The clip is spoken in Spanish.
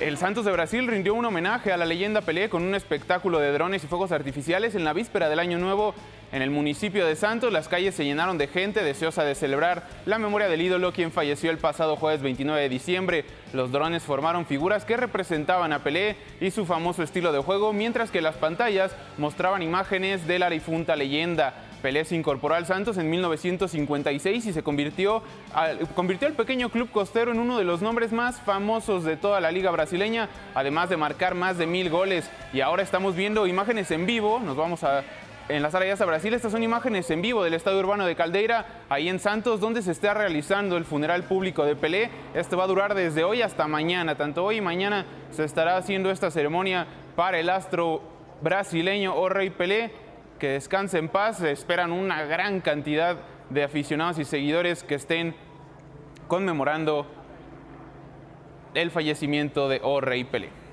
El Santos de Brasil rindió un homenaje a la leyenda Pelé con un espectáculo de drones y fuegos artificiales en la víspera del Año Nuevo en el municipio de Santos. Las calles se llenaron de gente deseosa de celebrar la memoria del ídolo quien falleció el pasado jueves 29 de diciembre. Los drones formaron figuras que representaban a Pelé y su famoso estilo de juego, mientras que las pantallas mostraban imágenes de la difunta leyenda. Pelé se incorporó al Santos en 1956 y se convirtió al, convirtió al pequeño club costero en uno de los nombres más famosos de toda la liga brasileña, además de marcar más de mil goles. Y ahora estamos viendo imágenes en vivo, nos vamos a enlazar allá a Brasil. Estas son imágenes en vivo del Estadio Urbano de Caldeira, ahí en Santos, donde se está realizando el funeral público de Pelé. Este va a durar desde hoy hasta mañana. Tanto hoy y mañana se estará haciendo esta ceremonia para el astro brasileño o Rey Pelé que descanse en paz. esperan una gran cantidad de aficionados y seguidores que estén conmemorando el fallecimiento de O Rey Pelé.